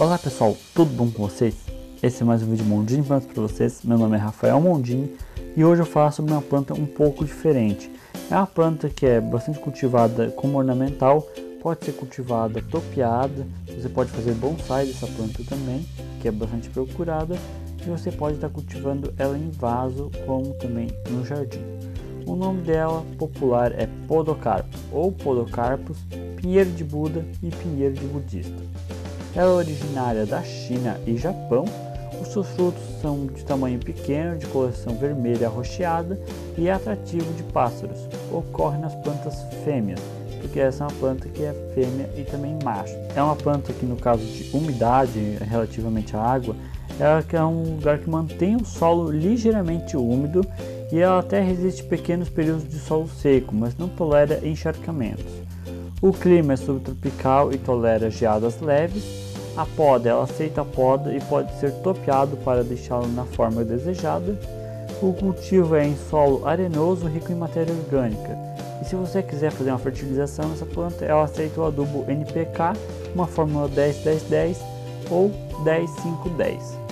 Olá pessoal, tudo bom com vocês? Esse é mais um vídeo Mondini Plantas para vocês. Meu nome é Rafael Mondini e hoje eu falo sobre uma planta um pouco diferente. É uma planta que é bastante cultivada como ornamental, pode ser cultivada topiada, você pode fazer bonsai dessa planta também, que é bastante procurada, e você pode estar cultivando ela em vaso, como também no jardim. O nome dela popular é Podocarpo ou Podocarpus, pinheiro de Buda e pinheiro de budista. É originária da China e Japão. Os seus frutos são de tamanho pequeno, de coloração vermelha arroxeada e é atrativo de pássaros. Ocorre nas plantas fêmeas, porque essa é uma planta que é fêmea e também macho. É uma planta que no caso de umidade relativamente à água, ela é um lugar que mantém o solo ligeiramente úmido e ela até resiste pequenos períodos de solo seco, mas não tolera encharcamentos. O clima é subtropical e tolera geadas leves. A poda, ela aceita a poda e pode ser topeado para deixá-lo na forma desejada. O cultivo é em solo arenoso rico em matéria orgânica. E se você quiser fazer uma fertilização nessa planta, ela aceita o adubo NPK, uma fórmula 10-10-10 ou 10-5-10.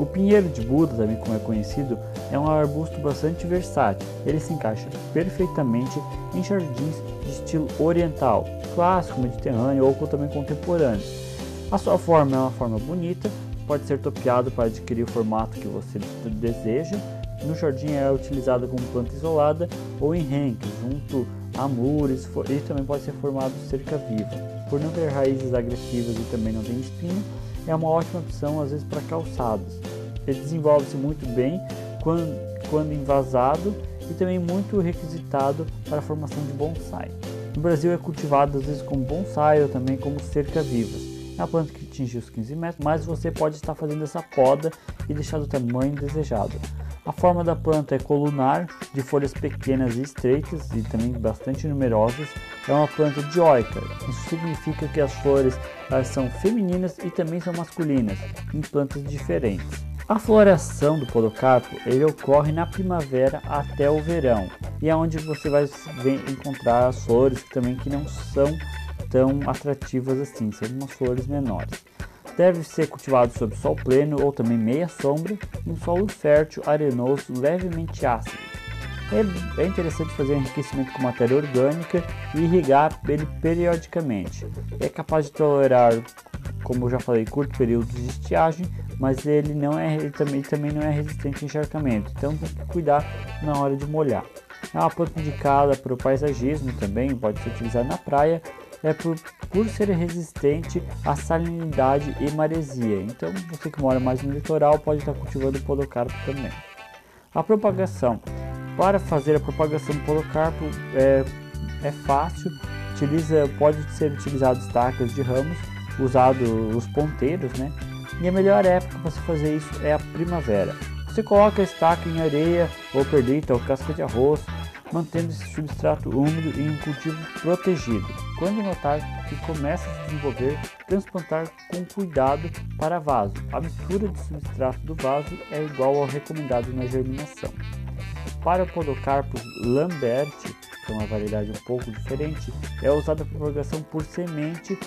O pinheiro de Buda, também como é conhecido, é um arbusto bastante versátil. Ele se encaixa perfeitamente em jardins de estilo oriental, clássico, mediterrâneo ou também contemporâneo. A sua forma é uma forma bonita, pode ser topeado para adquirir o formato que você deseja. No jardim é utilizado como planta isolada ou em renques, junto a muros e também pode ser formado cerca viva. Por não ter raízes agressivas e também não tem espinho, é uma ótima opção às vezes para calçados. Ele desenvolve-se muito bem quando, quando invasado e também muito requisitado para a formação de bonsai. No Brasil é cultivado às vezes como bonsai ou também como cerca uma planta que atinge os 15 metros, mas você pode estar fazendo essa poda e deixar do tamanho desejado. A forma da planta é colunar, de folhas pequenas e estreitas e também bastante numerosas. É uma planta dioica. Isso significa que as flores são femininas e também são masculinas, em plantas diferentes. A floração do podocarpo ele ocorre na primavera até o verão e é onde você vai encontrar as flores também que não são tão atrativas assim, são umas flores menores. Deve ser cultivado sob sol pleno ou também meia sombra em solo fértil, arenoso, levemente ácido. É interessante fazer enriquecimento com matéria orgânica e irrigar ele periodicamente. É capaz de tolerar, como eu já falei, curto período de estiagem, mas ele não é ele também, também não é resistente a encharcamento, então tem que cuidar na hora de molhar. É uma planta indicada para o paisagismo também, pode ser utilizada na praia, é por, por ser resistente à salinidade e maresia. Então você que mora mais no litoral pode estar cultivando o podocarpo também. A propagação. Para fazer a propagação do podocarpo é, é fácil, utiliza, pode ser utilizado estacas de ramos, usado os ponteiros, né? E a melhor época para se fazer isso é a primavera. Você coloca a estaca em areia ou perlita ou casca de arroz, mantendo esse substrato úmido em um cultivo protegido. Quando notar que começa a se desenvolver, transplantar com cuidado para vaso. A mistura de substrato do vaso é igual ao recomendado na germinação. Para o Podocarpus lamberti, que é uma variedade um pouco diferente, é usada a propagação por semente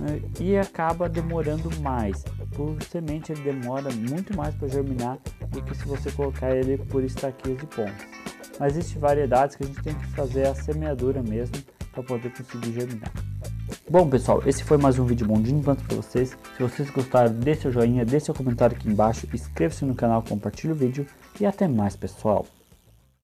né, e acaba demorando mais. Por semente ele demora muito mais para germinar do que se você colocar ele por estaquias de pontas. Mas existem variedades que a gente tem que fazer a semeadura mesmo para poder conseguir germinar. Bom pessoal, esse foi mais um vídeo bom de enquanto para vocês. Se vocês gostaram, deixe seu joinha, deixe seu comentário aqui embaixo, inscreva-se no canal, compartilhe o vídeo e até mais pessoal.